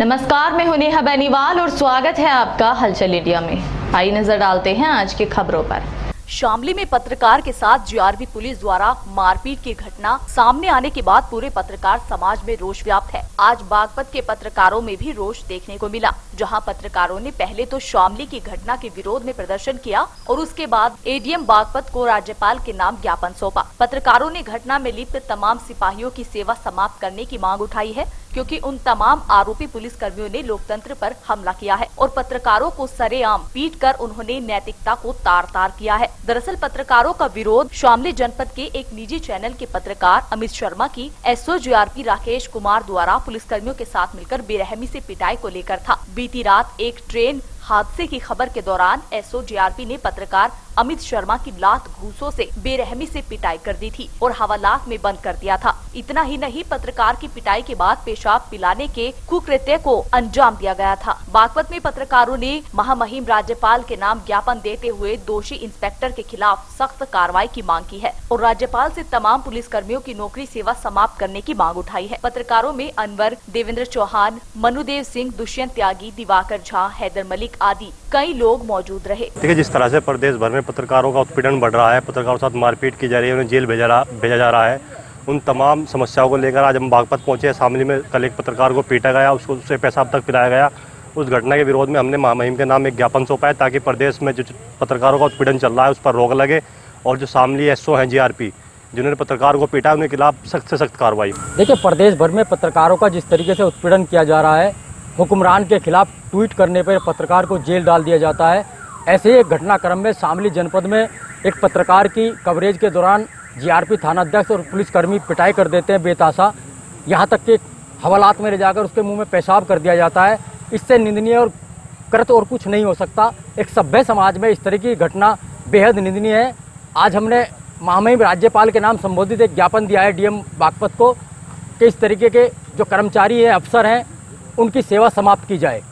नमस्कार, मैं हूँ नेहा बेनीवाल और स्वागत है आपका हलचल इंडिया में। आई नज़र डालते हैं आज की खबरों पर। शामली में पत्रकार के साथ जीआरपी पुलिस द्वारा मारपीट की घटना सामने आने के बाद पूरे पत्रकार समाज में रोष व्याप्त है। आज बागपत के पत्रकारों में भी रोष देखने को मिला, जहाँ पत्रकारों ने पहले तो शामली की घटना के विरोध में प्रदर्शन किया और उसके बाद एडीएम बागपत को राज्यपाल के नाम ज्ञापन सौंपा। पत्रकारों ने घटना में लिप्त तमाम सिपाहियों की सेवा समाप्त करने की मांग उठाई है क्योंकि उन तमाम आरोपी पुलिस कर्मियों ने लोकतंत्र पर हमला किया है और पत्रकारों को सरेआम पीट कर उन्होंने नैतिकता को तार तार किया है। दरअसल पत्रकारों का विरोध शामली जनपद के एक निजी चैनल के पत्रकार अमित शर्मा की एसओ पी राकेश कुमार द्वारा पुलिस कर्मियों के साथ मिलकर बेरहमी ऐसी पिटाई को लेकर था। बीती रात एक ट्रेन हादसे की खबर के दौरान एसओ जीआरपी ने पत्रकार अमित शर्मा की लात घूसों से बेरहमी से पिटाई कर दी थी और हवालात में बंद कर दिया था। इतना ही नहीं, पत्रकार की पिटाई के बाद पेशाब पिलाने के कुकृत्य को अंजाम दिया गया था। बागपत में पत्रकारों ने महामहिम राज्यपाल के नाम ज्ञापन देते हुए दोषी इंस्पेक्टर के खिलाफ सख्त कार्रवाई की मांग की है और राज्यपाल से तमाम पुलिस कर्मियों की नौकरी सेवा समाप्त करने की मांग उठाई है। पत्रकारों में अनवर देवेंद्र चौहान, मनुदेव सिंह, दुष्यंत त्यागी, दिवाकर झा, हैदर मलिक आदि कई लोग मौजूद रहे। देखिए जिस तरह से प्रदेश भर में पत्रकारों का उत्पीड़न बढ़ रहा है पत्रकारों के साथ मारपीट की जा रही है उन्हें जेल भेजा रहा भेजा जा रहा है उन तमाम समस्याओं को लेकर आज हम बागपत पहुँचे हैं। शामली में कल एक पत्रकार को पीटा गया उसको उससे पेशाब तक पिलाया गया। उस घटना के विरोध में हमने महामहिम के नाम एक ज्ञापन सौंपा है ताकि प्रदेश में जो पत्रकारों का उत्पीड़न चल रहा है उस पर रोक लगे और जो शामली एस हैं जी जिन्होंने पत्रकार को पीटा उनके खिलाफ सख्त से सख्त कार्रवाई। देखिए प्रदेश भर में पत्रकारों का जिस तरीके से उत्पीड़न किया जा रहा है हुक्मरान के खिलाफ ट्वीट करने पर पत्रकार को जेल डाल दिया जाता है। ऐसे ही एक घटनाक्रम में शामली जनपद में एक पत्रकार की कवरेज के दौरान जीआरपी थाना अध्यक्ष और पुलिसकर्मी पिटाई कर देते हैं बेताशा यहाँ तक कि हवालात में ले जाकर उसके मुँह में पेशाब कर दिया जाता है। इससे निंदनीय और कृत और कुछ नहीं हो सकता। एक सभ्य समाज में इस तरह की घटना बेहद निंदनीय है। आज हमने महामहिम राज्यपाल के नाम संबोधित एक ज्ञापन दिया है डीएम बागपत को कि इस तरीके के जो कर्मचारी हैं, अफसर हैं उनकी सेवा समाप्त की जाए।